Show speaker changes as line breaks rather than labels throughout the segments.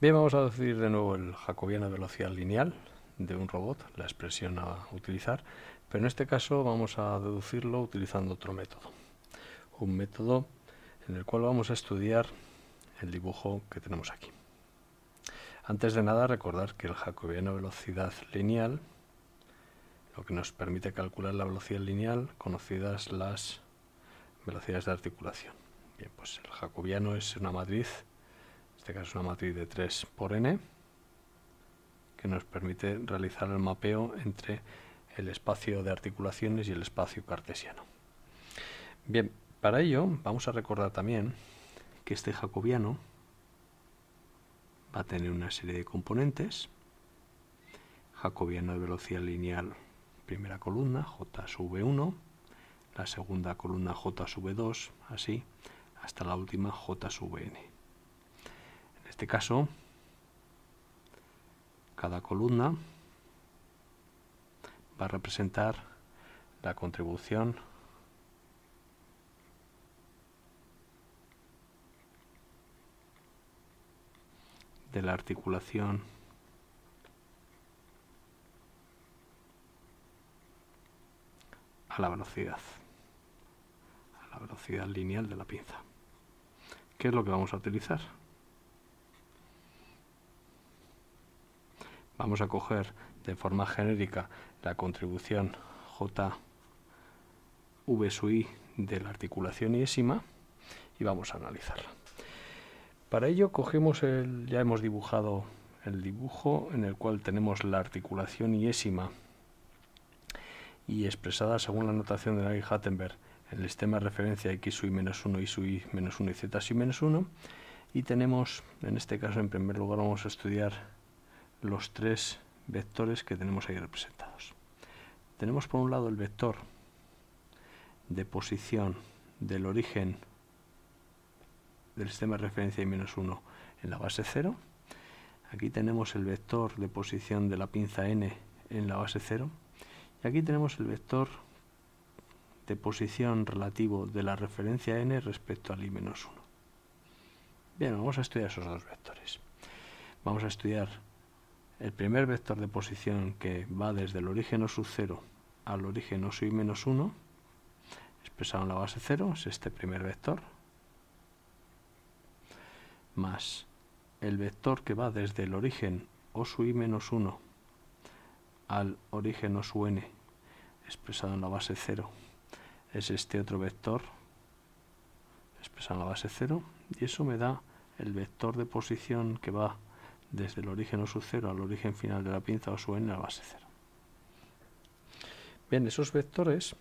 Bien, vamos a decir de nuevo el jacobiano velocidad lineal de un robot, la expresión a utilizar, pero en este caso vamos a deducirlo utilizando otro método. Un método en el cual vamos a estudiar el dibujo que tenemos aquí. Antes de nada, recordar que el jacobiano velocidad lineal, lo que nos permite calcular la velocidad lineal, conocidas las velocidades de articulación. Bien, pues el jacobiano es una matriz, este caso una matriz de 3 por n, que nos permite realizar el mapeo entre el espacio de articulaciones y el espacio cartesiano. Bien, para ello vamos a recordar también que este jacobiano va a tener una serie de componentes. Jacobiano de velocidad lineal, primera columna, j sub 1, la segunda columna j sub 2, así, hasta la última j sub n. En este caso, cada columna va a representar la contribución de la articulación a la velocidad, a la velocidad lineal de la pinza. ¿Qué es lo que vamos a utilizar? Vamos a coger de forma genérica la contribución JV sub i de la articulación iésima y vamos a analizarla. Para ello cogemos el, ya hemos dibujado el dibujo en el cual tenemos la articulación iésima y expresada según la notación de Nagel Hattenberg en el sistema de referencia x sub i menos 1, y sub i menos 1 y z sub i menos 1 y tenemos, en este caso en primer lugar vamos a estudiar los tres vectores que tenemos ahí representados. Tenemos por un lado el vector de posición del origen del sistema de referencia y menos 1 en la base 0. Aquí tenemos el vector de posición de la pinza n en la base 0. Y aquí tenemos el vector de posición relativo de la referencia n respecto al i menos 1. Bien, vamos a estudiar esos dos vectores. Vamos a estudiar el primer vector de posición que va desde el origen O sub 0 al origen O i menos 1, expresado en la base 0, es este primer vector, más el vector que va desde el origen O i menos 1 al origen O sub n, expresado en la base 0, es este otro vector, expresado en la base 0, y eso me da el vector de posición que va desde el origen O sub 0 al origen final de la pinza O sub n a la base 0. Bien, esos vectores,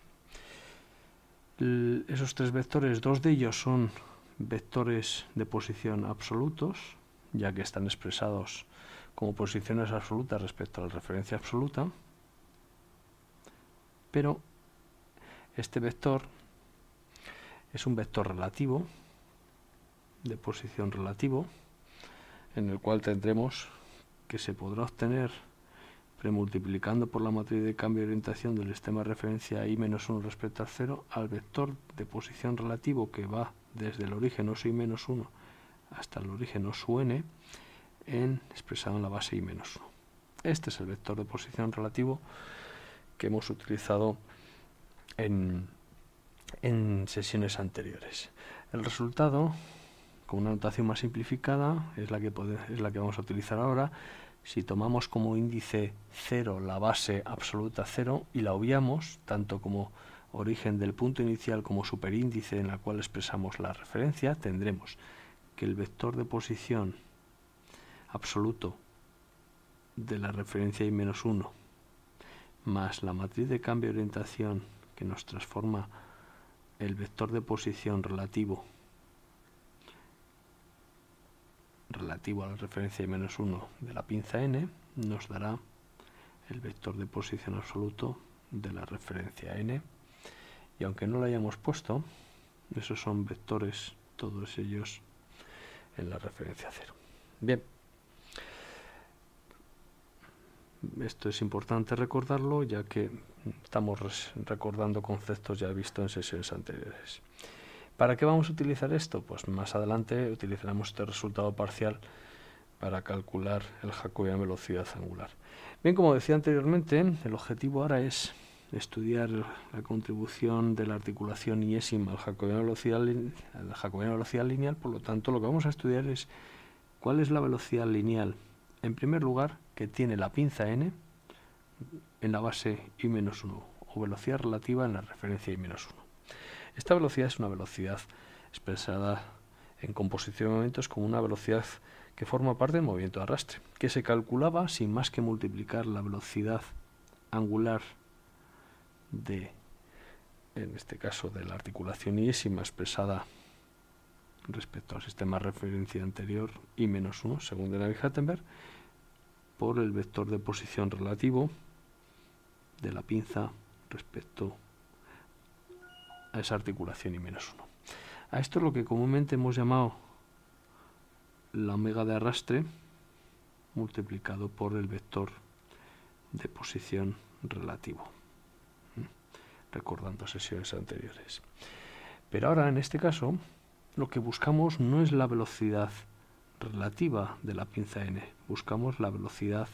esos tres vectores, dos de ellos son vectores de posición absolutos, ya que están expresados como posiciones absolutas respecto a la referencia absoluta, pero este vector es un vector relativo, de posición relativo, en el cual tendremos que se podrá obtener premultiplicando por la matriz de cambio de orientación del sistema de referencia i menos 1 respecto al 0 al vector de posición relativo que va desde el origen O i menos 1 hasta el origen O n en, expresado en la base i menos 1. Este es el vector de posición relativo que hemos utilizado en, en sesiones anteriores. El resultado, con una notación más simplificada, es la que, es la que vamos a utilizar ahora. Si tomamos como índice 0 la base absoluta 0 y la obviamos, tanto como origen del punto inicial como superíndice en la cual expresamos la referencia, tendremos que el vector de posición absoluto de la referencia i menos 1 más la matriz de cambio de orientación que nos transforma el vector de posición relativo relativo a la referencia i menos 1 de la pinza n nos dará el vector de posición absoluto de la referencia n. Y aunque no lo hayamos puesto esos son vectores todos ellos en la referencia cero. Bien. Esto es importante recordarlo ya que estamos recordando conceptos ya vistos en sesiones anteriores ¿Para qué vamos a utilizar esto? Pues más adelante utilizaremos este resultado parcial para calcular el jacobiano velocidad angular. Bien, como decía anteriormente, el objetivo ahora es estudiar la contribución de la articulación iésima al jacobiano velocidad, velocidad lineal, por lo tanto lo que vamos a estudiar es cuál es la velocidad lineal, en primer lugar, que tiene la pinza n en la base i-1 o velocidad relativa en la referencia i-1. Esta velocidad es una velocidad expresada en composición de momentos como una velocidad que forma parte del movimiento de arrastre, que se calculaba sin más que multiplicar la velocidad angular de, en este caso, de la articulación iésima expresada respecto al sistema de referencia anterior i menos 1, según de Navier-Hattenberg, por el vector de posición relativo de la pinza respecto a esa articulación i menos 1. A esto es lo que comúnmente hemos llamado la omega de arrastre multiplicado por el vector de posición relativo, recordando sesiones anteriores. Pero ahora, en este caso, lo que buscamos no es la velocidad relativa de la pinza n, buscamos la velocidad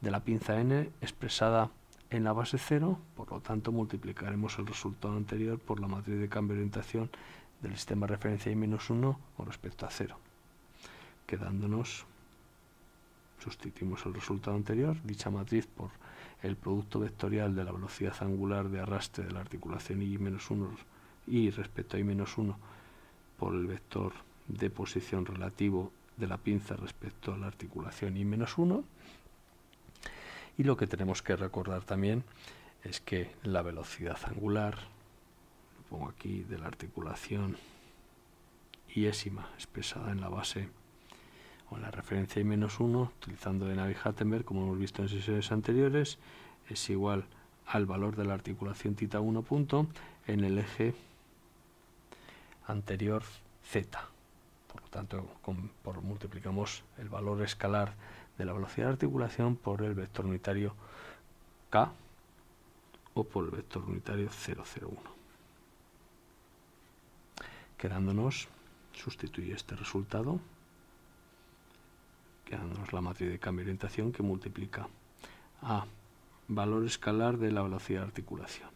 de la pinza n expresada en la base 0, por lo tanto multiplicaremos el resultado anterior por la matriz de cambio de orientación del sistema de referencia i-1 con respecto a 0 quedándonos, sustituimos el resultado anterior, dicha matriz por el producto vectorial de la velocidad angular de arrastre de la articulación I-1 y respecto a I-1 por el vector de posición relativo de la pinza respecto a la articulación I-1 y lo que tenemos que recordar también es que la velocidad angular, lo pongo aquí, de la articulación iésima expresada en la base o la referencia I-1, utilizando de Navi-Hattenberg, como hemos visto en sesiones anteriores, es igual al valor de la articulación θ 1 punto en el eje anterior z. Por lo tanto, por, multiplicamos el valor escalar de la velocidad de articulación por el vector unitario k o por el vector unitario 001. Quedándonos, sustituye este resultado quedándonos la matriz de cambio de orientación que multiplica a valor escalar de la velocidad de articulación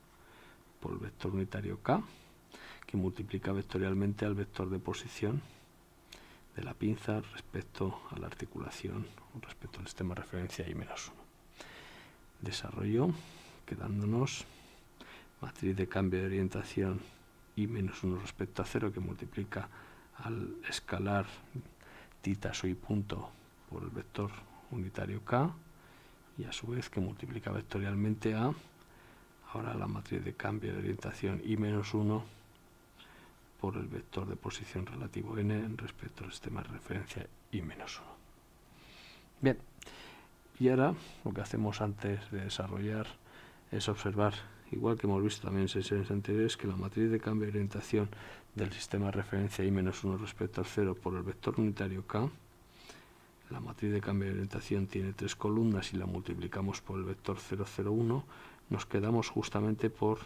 por el vector unitario k que multiplica vectorialmente al vector de posición de la pinza respecto a la articulación respecto al sistema de referencia I-1. Desarrollo quedándonos matriz de cambio de orientación I-1 respecto a 0 que multiplica al escalar tita soy punto por el vector unitario k y a su vez que multiplica vectorialmente a ahora la matriz de cambio de orientación i menos 1 por el vector de posición relativo n respecto al sistema de referencia i menos 1. Bien, y ahora lo que hacemos antes de desarrollar es observar, igual que hemos visto también en sesiones anteriores, que la matriz de cambio de orientación del sistema de referencia i menos 1 respecto al 0 por el vector unitario k la matriz de cambio de orientación tiene tres columnas y la multiplicamos por el vector 001, nos quedamos justamente por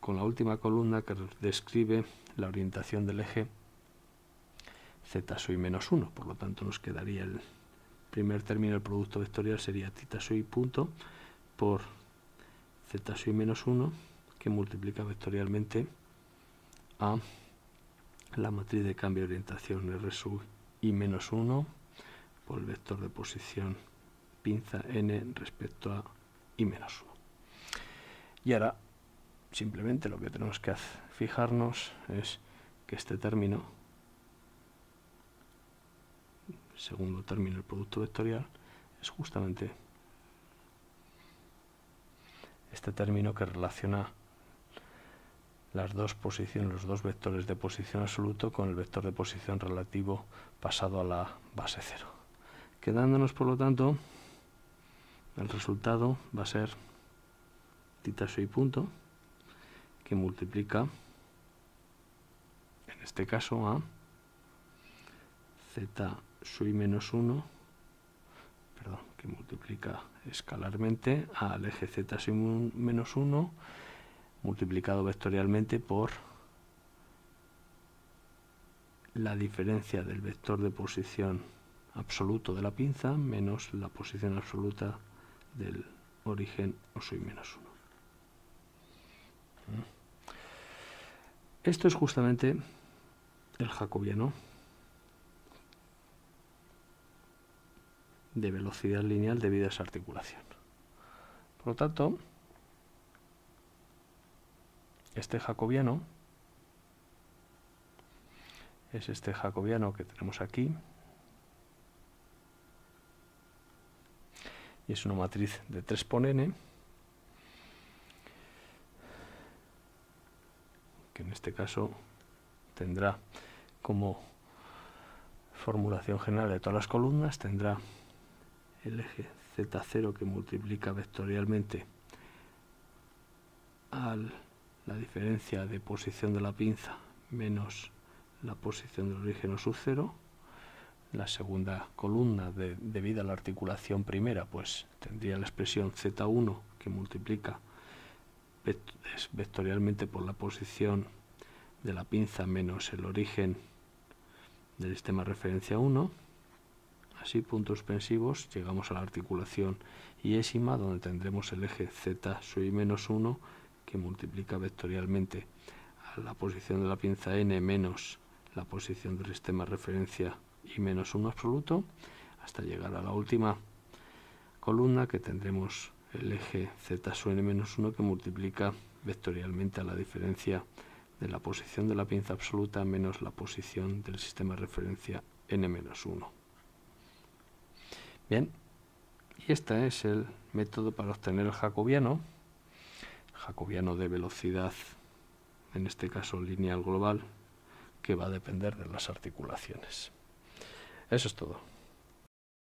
con la última columna que describe la orientación del eje z soy menos 1, por lo tanto nos quedaría el primer término del producto vectorial sería θ soy punto por z soy menos 1 que multiplica vectorialmente a la matriz de cambio de orientación r sub i menos 1 por el vector de posición pinza n respecto a i menos 1. Y ahora simplemente lo que tenemos que fijarnos es que este término, segundo término del producto vectorial, es justamente este término que relaciona las dos posiciones, los dos vectores de posición absoluto con el vector de posición relativo pasado a la base cero. Quedándonos por lo tanto el resultado va a ser tita soy punto que multiplica en este caso a z soy menos 1 perdón, que multiplica escalarmente al eje z soy menos 1 multiplicado vectorialmente por la diferencia del vector de posición absoluto de la pinza menos la posición absoluta del origen o soy menos 1. Esto es justamente el jacobiano de velocidad lineal debido a esa articulación. Por lo tanto, este jacobiano es este jacobiano que tenemos aquí y es una matriz de 3 por n que en este caso tendrá como formulación general de todas las columnas tendrá el eje z0 que multiplica vectorialmente a la diferencia de posición de la pinza menos la posición del origen o sub 0 la segunda columna de, debido a la articulación primera pues tendría la expresión z1 que multiplica vectorialmente por la posición de la pinza menos el origen del sistema referencia 1 así puntos suspensivos llegamos a la articulación iésima donde tendremos el eje z sub menos 1 que multiplica vectorialmente a la posición de la pinza n menos la posición del sistema referencia y menos 1 absoluto hasta llegar a la última columna que tendremos el eje z sub n menos 1 que multiplica vectorialmente a la diferencia de la posición de la pinza absoluta menos la posición del sistema de referencia n menos 1. Bien, y este es el método para obtener el jacobiano, jacobiano de velocidad, en este caso lineal global, que va a depender de las articulaciones. Eso es todo.